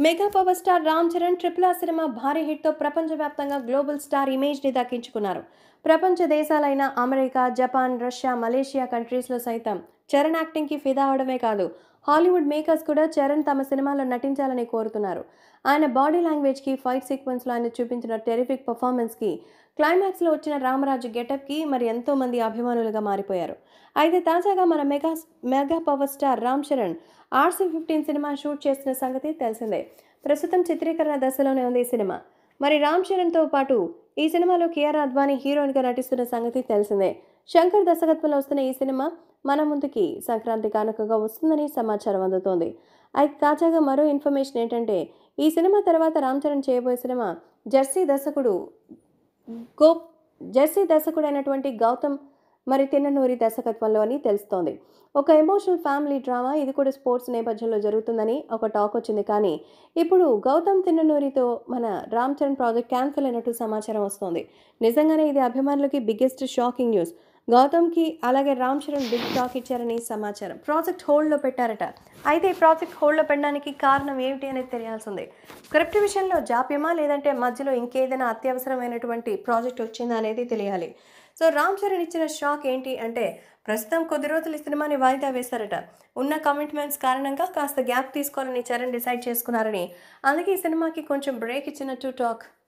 Mega power star Ram Charan triple ఆ cinema భారీ హిట్తో ప్రపంచవ్యాప్తంగా గ్లోబల్ స్టార్ ఇమేజ్ని దక్కించుకున్నారు. ప్రపంచ దేశాలైన అమెరికా జపాన్ రష్యా మలేషియా కంట్రీస్లో సైతం చరణ్ యాక్టింగ్కి ఫిదా అవడమే కాదు హాలీవుడ్ మేకర్స్ కూడా చరణ్ తమ సినిమాలో నటించాలని కోరుతున్నారు. ఆయన బాడీ లాంగ్వేజ్కి ఫైట్ సీక్వెన్స్లో ఆయన చూపించిన టెరిఫిక్ పర్ఫార్మెన్స్కి క్లైమాక్స్లో వచ్చిన రామరాజు గెటప్కి మరి ఎంతో మంది అభిమానులుగా మారిపోయారు. అయితే తాజాగా మన mega mega power star Ram Charan RC fifteen cinema shoot చేస్తున్న సంగతి తెలిసిందే. ప్రస్తుతం చిత్రీకరణ దశలోనే ఉంది ఈ సినిమా. మరి రామ్ చరణ్తో పాటు ఈ సినిమాలో కేఆర్ అద్వానీ హీరోయిన్గా నటిస్తున్న సంగతి తెలిసిందే. శంకర్ దర్శకత్వంలో వస్తున్న ఈ సినిమా మన ముందుకి సంక్రాంతి కానుకగా వస్తుందని సమాచారం అందుతోంది. అయితే తాజాగా మరో ఇన్ఫర్మేషన్ ఏంటంటే ఈ సినిమా తర్వాత రామ్ చరణ్ చేయబోయే సినిమా జెర్సీ దర్శకుడు గో జెర్సీ దర్శకుడైనటువంటి గౌతమ్ మరి తిన్ననూరి దర్శకత్వంలో అని తెలుస్తోంది. ఒక ఎమోషనల్ ఫ్యామిలీ డ్రామా ఇది కూడా స్పోర్ట్స్ నేపథ్యంలో జరుగుతుందని ఒక టాక్ వచ్చింది. కానీ ఇప్పుడు గౌతమ్ తిన్ననూరితో మన రామ్ చరణ్ ప్రాజెక్ట్ క్యాన్సిల్ అయినట్టు సమాచారం వస్తోంది. నిజంగానే ఇది అభిమానులకి బిగ్గెస్ట్ షాకింగ్ న్యూస్. గౌతమ్కి అలాగే రామ్ చరణ్ బిగ్ టాక్ ఇచ్చారని సమాచారం. ప్రాజెక్ట్ హోల్డ్లో పెట్టారట. అయితే ఈ ప్రాజెక్ట్ హోల్డ్లో పెట్టడానికి కారణం ఏమిటి అనేది తెలియాల్సింది. క్రిప్ట్ విషయంలో జాప్యమా లేదంటే మధ్యలో ఇంకేదైనా అత్యవసరమైనటువంటి ప్రాజెక్ట్ వచ్చిందా అనేది తెలియాలి. సో రామ్ చరణ్ ఇచ్చిన షాక్ ఏంటి అంటే ప్రస్తుతం కొద్ది రోజులు ఈ సినిమాని వాయిదా వేశారట. ఉన్న కమిట్మెంట్స్ కారణంగా కాస్త గ్యాప్ తీసుకోవాలని చరణ్ డిసైడ్ చేసుకున్నారని. అందుకే ఈ సినిమాకి కొంచెం బ్రేక్ ఇచ్చినట్టు టాక్.